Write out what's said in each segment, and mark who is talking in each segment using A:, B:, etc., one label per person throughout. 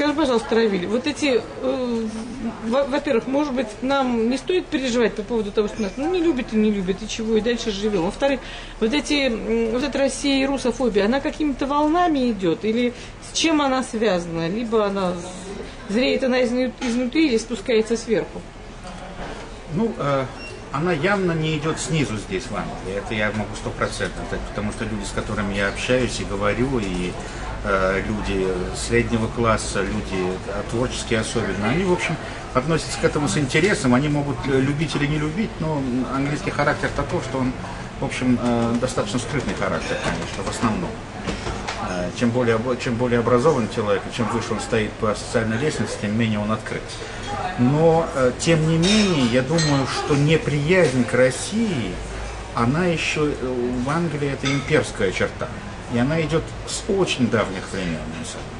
A: Скажи, пожалуйста, Равиль, вот эти, э, во- во-первых, может быть, нам не стоит переживать по поводу того, что нас ну, не любят и не любят, и чего, и дальше живем. Во-вторых, вот эти, вот эта Россия и русофобия, она какими-то волнами идет, или с чем она связана? Либо она зреет она изну- изнутри или спускается сверху?
B: Ну, э, она явно не идет снизу здесь, в. Это я могу стопроцентно, потому что люди, с которыми я общаюсь и говорю, и э, люди среднего класса, люди творческие особенно, они, в общем, относятся к этому с интересом. Они могут э, любить или не любить, но английский характер таков, что он, в общем, э, достаточно скрытный характер, конечно, в основном. Э, Чем более, чем более образован человек, чем выше он стоит по социальной лестнице, тем менее он открыт. Но, э, тем не менее, я думаю, что неприязнь к России, она еще э, в Англии это имперская черта. И она идет с очень давних времен, на самом деле.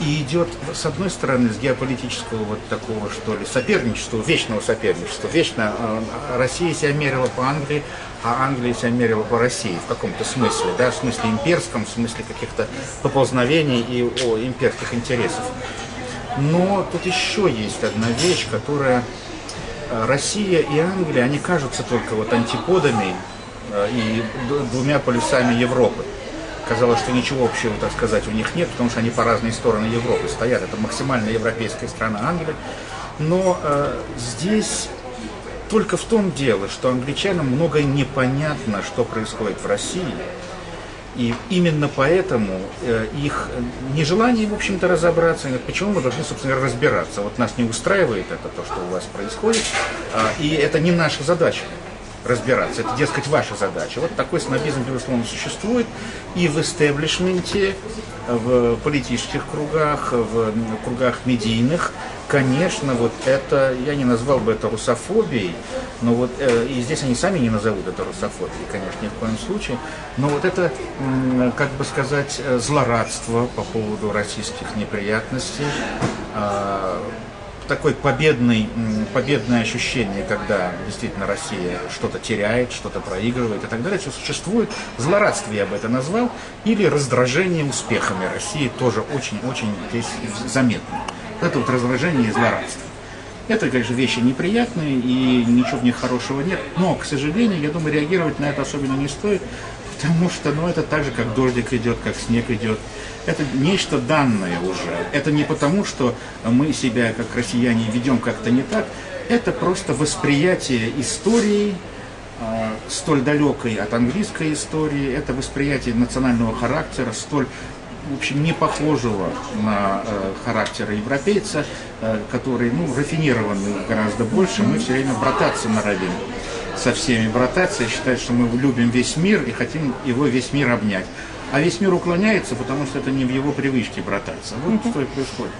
B: И идет, с одной стороны, с геополитического вот такого, что ли, соперничества, вечного соперничества. Вечно э, Россия себя мерила по Англии, а Англия себя мерила по России в каком-то смысле, да, в смысле имперском, в смысле каких-то поползновений и о, имперских интересов. Но тут еще есть одна вещь, которая э, Россия и Англия, они кажутся только вот антиподами э, и двумя полюсами Европы. Казалось, что ничего общего, так сказать, у них нет, потому что они по разные стороны Европы стоят. Это максимально европейская страна Англия. Но э, здесь только в том дело, что англичанам многое непонятно, что происходит в России. И именно поэтому э, их нежелание, в общем-то, разобраться, почему мы должны, собственно, разбираться. Вот нас не устраивает это, то, что у вас происходит, а, и это не наша задача разбираться. Это, дескать, ваша задача. Вот такой снобизм, безусловно, существует и в истеблишменте, в политических кругах, в кругах медийных. Конечно, вот это, я не назвал бы это русофобией, но вот, э, и здесь они сами не назовут это русофобией, конечно, ни в коем случае, но вот это, как бы сказать, э, злорадство по поводу российских неприятностей, а, такой победный, победное ощущение, когда действительно Россия что-то теряет, что-то проигрывает и так далее, все существует. Злорадство я бы это назвал, или раздражение успехами России тоже очень-очень здесь заметно. Это вот раздражение и злорадство. Это, конечно, вещи неприятные, и ничего в них хорошего нет. Но, к сожалению, я думаю, реагировать на это особенно не стоит, потому что, ну, это так же, как дождик идет, как снег идет. Это нечто данное уже. Это не потому, что мы себя, как россияне, ведем как-то не так. Это просто восприятие истории, а, столь далекой от английской истории, это восприятие национального характера, столь в общем, не похожего на э, характер европейца, э, который, ну, рафинированный гораздо больше, мы все время брататься норовим со всеми брататься и считать, что мы любим весь мир и хотим его весь мир обнять. А весь мир уклоняется, потому что это не в его привычке брататься. Вот что и происходит.